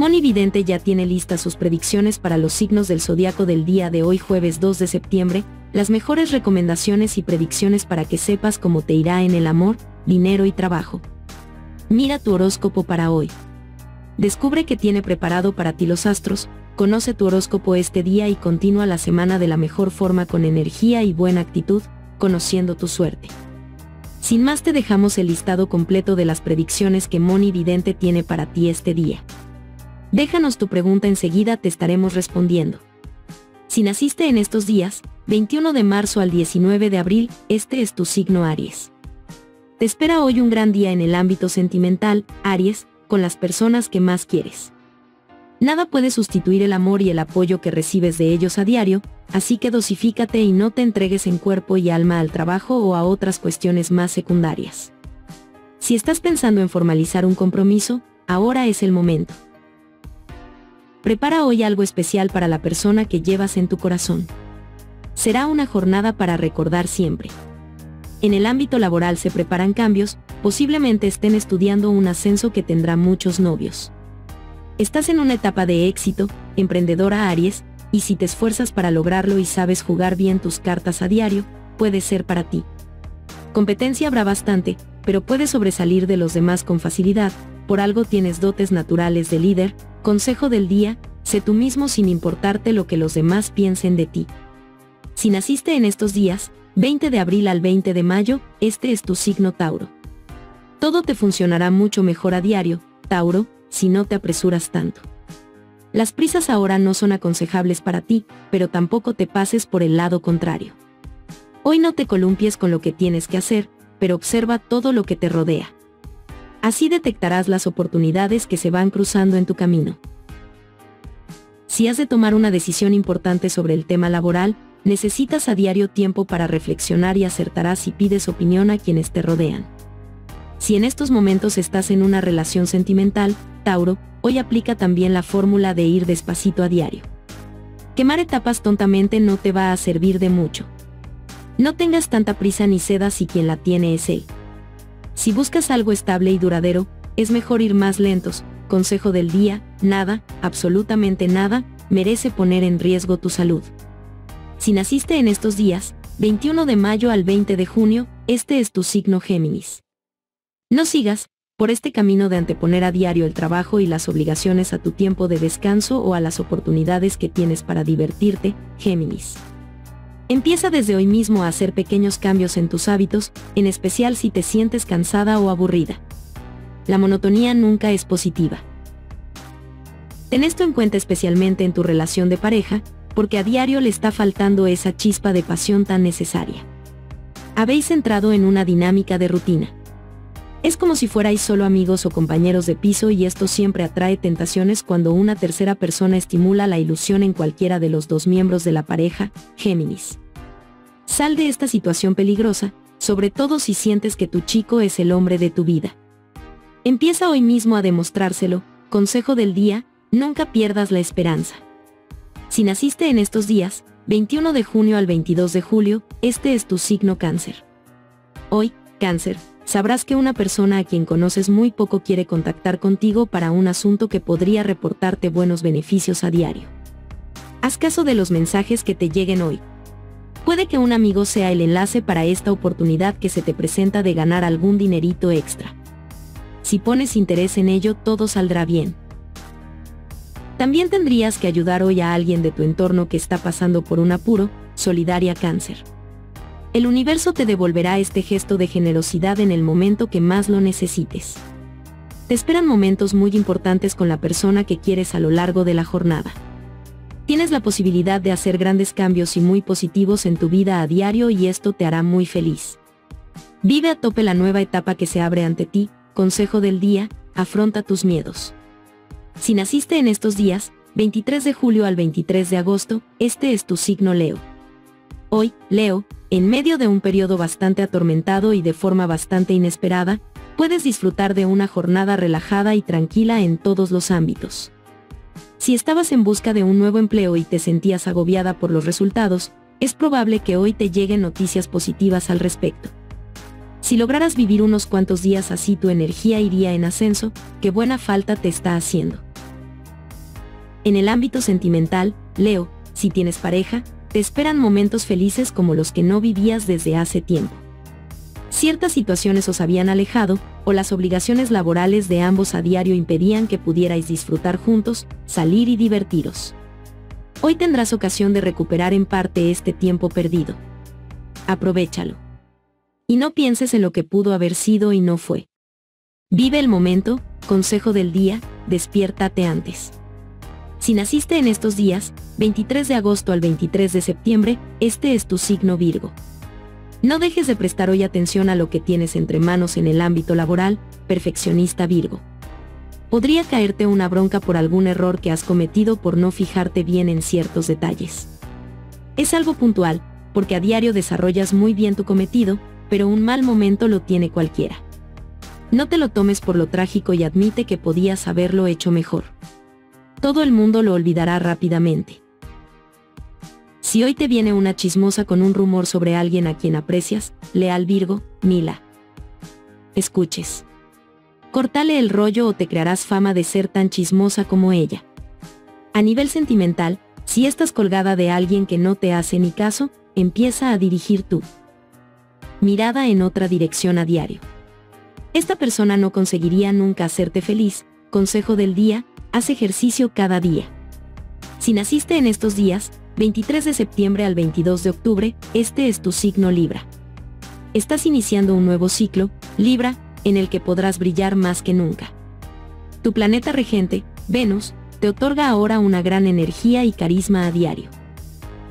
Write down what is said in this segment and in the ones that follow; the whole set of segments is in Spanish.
Moni Vidente ya tiene listas sus predicciones para los signos del zodiaco del día de hoy jueves 2 de septiembre, las mejores recomendaciones y predicciones para que sepas cómo te irá en el amor, dinero y trabajo. Mira tu horóscopo para hoy. Descubre qué tiene preparado para ti los astros, conoce tu horóscopo este día y continúa la semana de la mejor forma con energía y buena actitud, conociendo tu suerte. Sin más te dejamos el listado completo de las predicciones que Moni Vidente tiene para ti este día. Déjanos tu pregunta enseguida te estaremos respondiendo. Si naciste en estos días, 21 de marzo al 19 de abril, este es tu signo Aries. Te espera hoy un gran día en el ámbito sentimental, Aries, con las personas que más quieres. Nada puede sustituir el amor y el apoyo que recibes de ellos a diario, así que dosifícate y no te entregues en cuerpo y alma al trabajo o a otras cuestiones más secundarias. Si estás pensando en formalizar un compromiso, ahora es el momento. Prepara hoy algo especial para la persona que llevas en tu corazón. Será una jornada para recordar siempre. En el ámbito laboral se preparan cambios, posiblemente estén estudiando un ascenso que tendrá muchos novios. Estás en una etapa de éxito, emprendedora Aries, y si te esfuerzas para lograrlo y sabes jugar bien tus cartas a diario, puede ser para ti. Competencia habrá bastante, pero puedes sobresalir de los demás con facilidad, por algo tienes dotes naturales de líder, Consejo del día, sé tú mismo sin importarte lo que los demás piensen de ti. Si naciste en estos días, 20 de abril al 20 de mayo, este es tu signo Tauro. Todo te funcionará mucho mejor a diario, Tauro, si no te apresuras tanto. Las prisas ahora no son aconsejables para ti, pero tampoco te pases por el lado contrario. Hoy no te columpies con lo que tienes que hacer, pero observa todo lo que te rodea. Así detectarás las oportunidades que se van cruzando en tu camino. Si has de tomar una decisión importante sobre el tema laboral, necesitas a diario tiempo para reflexionar y acertarás si pides opinión a quienes te rodean. Si en estos momentos estás en una relación sentimental, Tauro, hoy aplica también la fórmula de ir despacito a diario. Quemar etapas tontamente no te va a servir de mucho. No tengas tanta prisa ni cedas si quien la tiene es él. Si buscas algo estable y duradero, es mejor ir más lentos. Consejo del día, nada, absolutamente nada, merece poner en riesgo tu salud. Si naciste en estos días, 21 de mayo al 20 de junio, este es tu signo Géminis. No sigas, por este camino de anteponer a diario el trabajo y las obligaciones a tu tiempo de descanso o a las oportunidades que tienes para divertirte, Géminis. Empieza desde hoy mismo a hacer pequeños cambios en tus hábitos, en especial si te sientes cansada o aburrida. La monotonía nunca es positiva. Ten esto en cuenta especialmente en tu relación de pareja, porque a diario le está faltando esa chispa de pasión tan necesaria. Habéis entrado en una dinámica de rutina. Es como si fuerais solo amigos o compañeros de piso y esto siempre atrae tentaciones cuando una tercera persona estimula la ilusión en cualquiera de los dos miembros de la pareja, Géminis. Sal de esta situación peligrosa, sobre todo si sientes que tu chico es el hombre de tu vida. Empieza hoy mismo a demostrárselo, consejo del día, nunca pierdas la esperanza. Si naciste en estos días, 21 de junio al 22 de julio, este es tu signo cáncer. Hoy, cáncer, sabrás que una persona a quien conoces muy poco quiere contactar contigo para un asunto que podría reportarte buenos beneficios a diario. Haz caso de los mensajes que te lleguen hoy. Puede que un amigo sea el enlace para esta oportunidad que se te presenta de ganar algún dinerito extra. Si pones interés en ello, todo saldrá bien. También tendrías que ayudar hoy a alguien de tu entorno que está pasando por un apuro, solidaria cáncer el universo te devolverá este gesto de generosidad en el momento que más lo necesites. Te esperan momentos muy importantes con la persona que quieres a lo largo de la jornada. Tienes la posibilidad de hacer grandes cambios y muy positivos en tu vida a diario y esto te hará muy feliz. Vive a tope la nueva etapa que se abre ante ti, consejo del día, afronta tus miedos. Si naciste en estos días, 23 de julio al 23 de agosto, este es tu signo Leo. Hoy, Leo, en medio de un periodo bastante atormentado y de forma bastante inesperada, puedes disfrutar de una jornada relajada y tranquila en todos los ámbitos. Si estabas en busca de un nuevo empleo y te sentías agobiada por los resultados, es probable que hoy te lleguen noticias positivas al respecto. Si lograras vivir unos cuantos días así tu energía iría en ascenso, qué buena falta te está haciendo. En el ámbito sentimental, Leo, si tienes pareja, te esperan momentos felices como los que no vivías desde hace tiempo. Ciertas situaciones os habían alejado, o las obligaciones laborales de ambos a diario impedían que pudierais disfrutar juntos, salir y divertiros. Hoy tendrás ocasión de recuperar en parte este tiempo perdido. Aprovechalo. Y no pienses en lo que pudo haber sido y no fue. Vive el momento, consejo del día, despiértate antes. Si naciste en estos días, 23 de agosto al 23 de septiembre, este es tu signo Virgo. No dejes de prestar hoy atención a lo que tienes entre manos en el ámbito laboral, perfeccionista Virgo. Podría caerte una bronca por algún error que has cometido por no fijarte bien en ciertos detalles. Es algo puntual, porque a diario desarrollas muy bien tu cometido, pero un mal momento lo tiene cualquiera. No te lo tomes por lo trágico y admite que podías haberlo hecho mejor todo el mundo lo olvidará rápidamente. Si hoy te viene una chismosa con un rumor sobre alguien a quien aprecias, leal Virgo, Mila. Escuches. Cortale el rollo o te crearás fama de ser tan chismosa como ella. A nivel sentimental, si estás colgada de alguien que no te hace ni caso, empieza a dirigir tú. Mirada en otra dirección a diario. Esta persona no conseguiría nunca hacerte feliz, consejo del día, haz ejercicio cada día. Si naciste en estos días, 23 de septiembre al 22 de octubre, este es tu signo Libra. Estás iniciando un nuevo ciclo, Libra, en el que podrás brillar más que nunca. Tu planeta regente, Venus, te otorga ahora una gran energía y carisma a diario.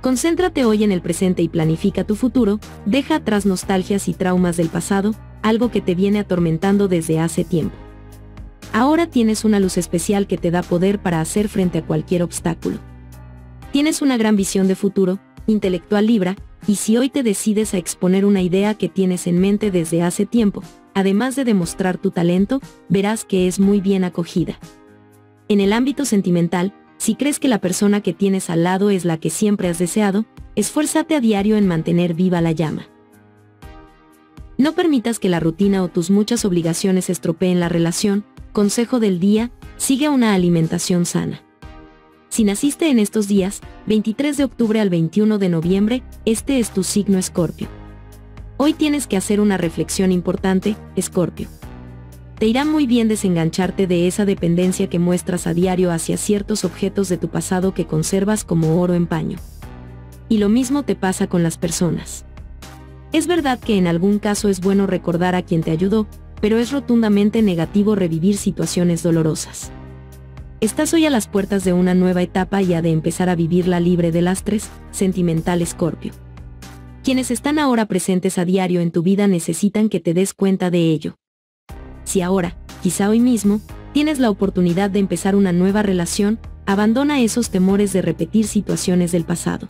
Concéntrate hoy en el presente y planifica tu futuro, deja atrás nostalgias y traumas del pasado, algo que te viene atormentando desde hace tiempo. Ahora tienes una luz especial que te da poder para hacer frente a cualquier obstáculo. Tienes una gran visión de futuro, intelectual Libra, y si hoy te decides a exponer una idea que tienes en mente desde hace tiempo, además de demostrar tu talento, verás que es muy bien acogida. En el ámbito sentimental, si crees que la persona que tienes al lado es la que siempre has deseado, esfuérzate a diario en mantener viva la llama. No permitas que la rutina o tus muchas obligaciones estropeen la relación, Consejo del día, sigue una alimentación sana. Si naciste en estos días, 23 de octubre al 21 de noviembre, este es tu signo Escorpio. Hoy tienes que hacer una reflexión importante, Escorpio. Te irá muy bien desengancharte de esa dependencia que muestras a diario hacia ciertos objetos de tu pasado que conservas como oro en paño. Y lo mismo te pasa con las personas. Es verdad que en algún caso es bueno recordar a quien te ayudó, pero es rotundamente negativo revivir situaciones dolorosas. Estás hoy a las puertas de una nueva etapa y ha de empezar a vivirla libre de lastres, sentimental Escorpio. Quienes están ahora presentes a diario en tu vida necesitan que te des cuenta de ello. Si ahora, quizá hoy mismo, tienes la oportunidad de empezar una nueva relación, abandona esos temores de repetir situaciones del pasado.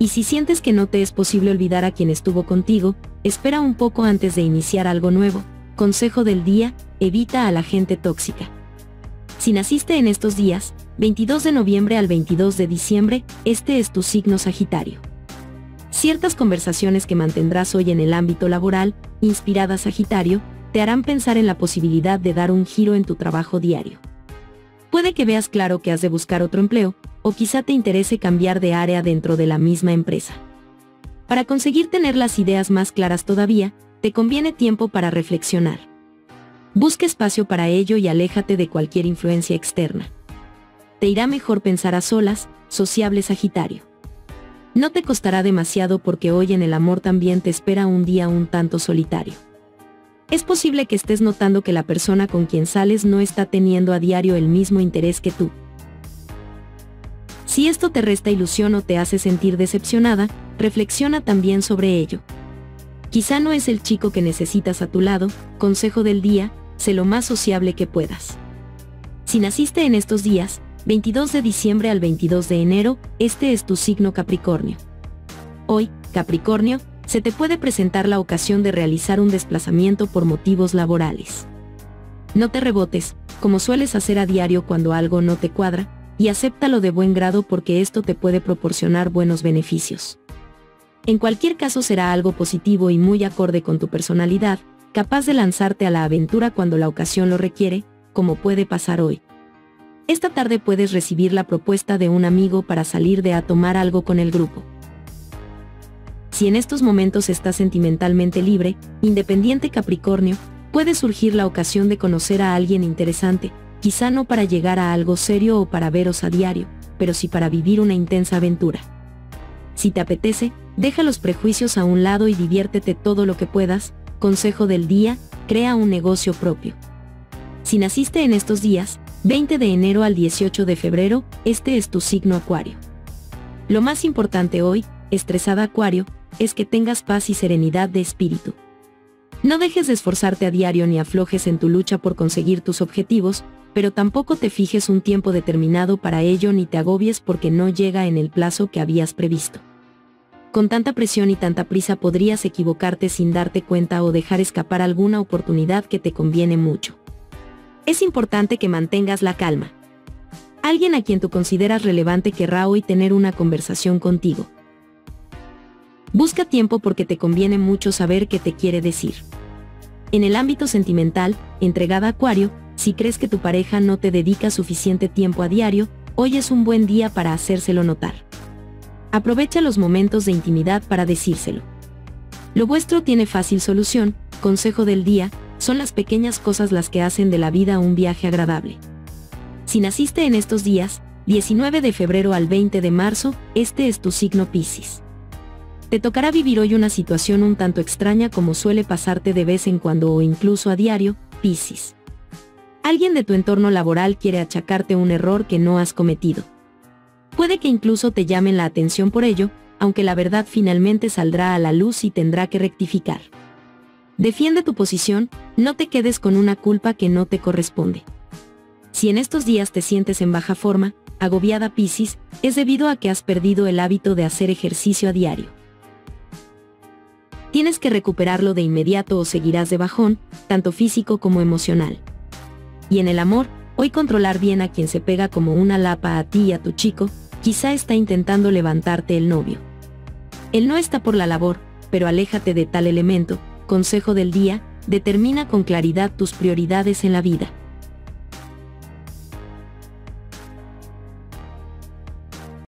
Y si sientes que no te es posible olvidar a quien estuvo contigo, espera un poco antes de iniciar algo nuevo. Consejo del día, evita a la gente tóxica. Si naciste en estos días, 22 de noviembre al 22 de diciembre, este es tu signo Sagitario. Ciertas conversaciones que mantendrás hoy en el ámbito laboral, inspirada Sagitario, te harán pensar en la posibilidad de dar un giro en tu trabajo diario. Puede que veas claro que has de buscar otro empleo, o quizá te interese cambiar de área dentro de la misma empresa. Para conseguir tener las ideas más claras todavía, te conviene tiempo para reflexionar. Busca espacio para ello y aléjate de cualquier influencia externa. Te irá mejor pensar a solas, sociable Sagitario. No te costará demasiado porque hoy en el amor también te espera un día un tanto solitario. Es posible que estés notando que la persona con quien sales no está teniendo a diario el mismo interés que tú, si esto te resta ilusión o te hace sentir decepcionada, reflexiona también sobre ello. Quizá no es el chico que necesitas a tu lado, consejo del día, sé lo más sociable que puedas. Si naciste en estos días, 22 de diciembre al 22 de enero, este es tu signo Capricornio. Hoy, Capricornio, se te puede presentar la ocasión de realizar un desplazamiento por motivos laborales. No te rebotes, como sueles hacer a diario cuando algo no te cuadra, y acéptalo de buen grado porque esto te puede proporcionar buenos beneficios. En cualquier caso será algo positivo y muy acorde con tu personalidad, capaz de lanzarte a la aventura cuando la ocasión lo requiere, como puede pasar hoy. Esta tarde puedes recibir la propuesta de un amigo para salir de a tomar algo con el grupo. Si en estos momentos estás sentimentalmente libre, independiente Capricornio, puede surgir la ocasión de conocer a alguien interesante, quizá no para llegar a algo serio o para veros a diario, pero sí para vivir una intensa aventura. Si te apetece, deja los prejuicios a un lado y diviértete todo lo que puedas, consejo del día, crea un negocio propio. Si naciste en estos días, 20 de enero al 18 de febrero, este es tu signo Acuario. Lo más importante hoy, estresada Acuario, es que tengas paz y serenidad de espíritu. No dejes de esforzarte a diario ni aflojes en tu lucha por conseguir tus objetivos, pero tampoco te fijes un tiempo determinado para ello ni te agobies porque no llega en el plazo que habías previsto. Con tanta presión y tanta prisa podrías equivocarte sin darte cuenta o dejar escapar alguna oportunidad que te conviene mucho. Es importante que mantengas la calma. Alguien a quien tú consideras relevante querrá hoy tener una conversación contigo. Busca tiempo porque te conviene mucho saber qué te quiere decir. En el ámbito sentimental, entregada Acuario, si crees que tu pareja no te dedica suficiente tiempo a diario, hoy es un buen día para hacérselo notar. Aprovecha los momentos de intimidad para decírselo. Lo vuestro tiene fácil solución, consejo del día, son las pequeñas cosas las que hacen de la vida un viaje agradable. Si naciste en estos días, 19 de febrero al 20 de marzo, este es tu signo Piscis. Te tocará vivir hoy una situación un tanto extraña como suele pasarte de vez en cuando o incluso a diario, Piscis. Alguien de tu entorno laboral quiere achacarte un error que no has cometido. Puede que incluso te llamen la atención por ello, aunque la verdad finalmente saldrá a la luz y tendrá que rectificar. Defiende tu posición, no te quedes con una culpa que no te corresponde. Si en estos días te sientes en baja forma, agobiada Piscis, es debido a que has perdido el hábito de hacer ejercicio a diario tienes que recuperarlo de inmediato o seguirás de bajón, tanto físico como emocional. Y en el amor, hoy controlar bien a quien se pega como una lapa a ti y a tu chico, quizá está intentando levantarte el novio. Él no está por la labor, pero aléjate de tal elemento, consejo del día, determina con claridad tus prioridades en la vida.